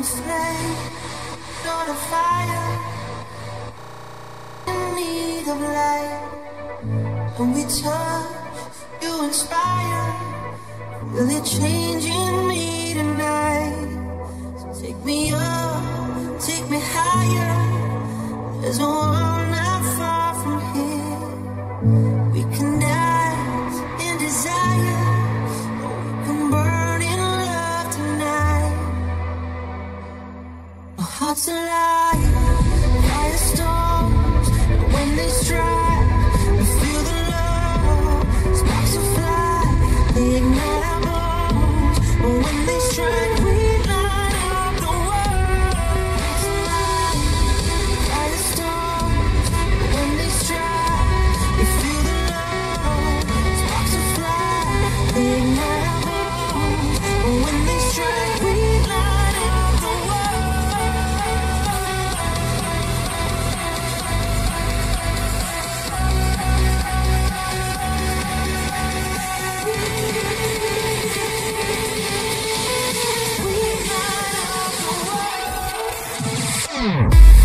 I'm slain through the fire in need of light. When we touch, you inspire, Will it change in me tonight. So take me up, take me higher. There's no tonight. Mm.